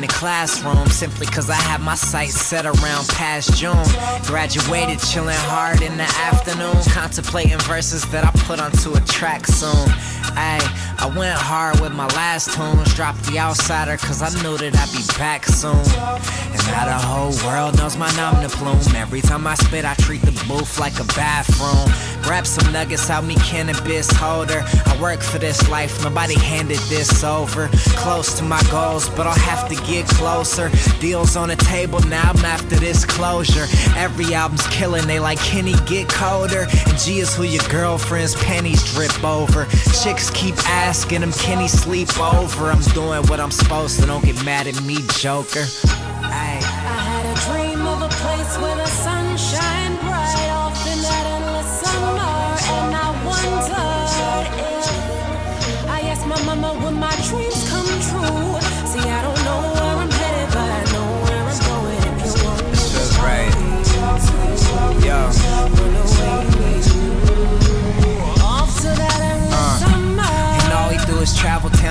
classroom simply cause I had my sights set around past June. Graduated, chilling hard in the afternoon, contemplating verses that I put onto a track soon. Ayy, I went hard with my last tunes, dropped the outsider cause I knew that I'd be back soon. And now the whole world knows my nom de plume. Every time I spit, I treat the booth like a bathroom. Grab some nuggets out me cannabis holder. I work for this life, nobody handed this over. Close to my goals, but I'll have to get closer. Deals on the table now, I'm after this closure. Every album's killing, they like Kenny get colder. And G is who your girlfriend's panties drip over. Chicks keep asking him, can he sleep over? I'm doing what I'm supposed to, don't get mad at me, Joker. Ayy. I had a dream of a place where the sun shine bright off in that endless summer, and I wondered if I asked my mama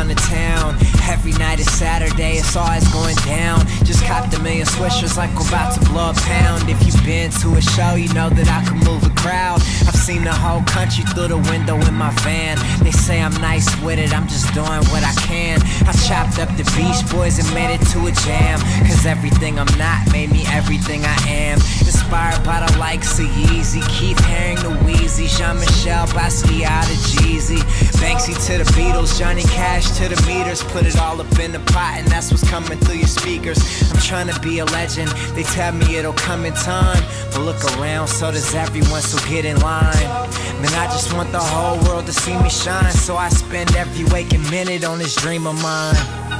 town to town. Every night is Saturday, it's always going down. Just copped a million swishers like we're about to blow a pound. If you've been to a show, you know that I can move a crowd. I've seen the whole country through the window in my van. They say I'm nice with it, I'm just doing what I can. I chopped up the Beach Boys and made it to a jam. Cause everything I'm not made me everything I am. Inspired by the likes of Yeezy, Keith Haring, the Weezy, Jean Michel, Basquiat, the Jeezy. Banksy to the Beatles, Johnny Cash to the meters. Put it all up in the pot, and that's what's coming through your speakers. I'm trying to be a legend, they tell me it'll come in time. But look around, so does everyone, so get in line. Man, I just want the whole world to see me shine, so I spend every waking minute on this dream of mine.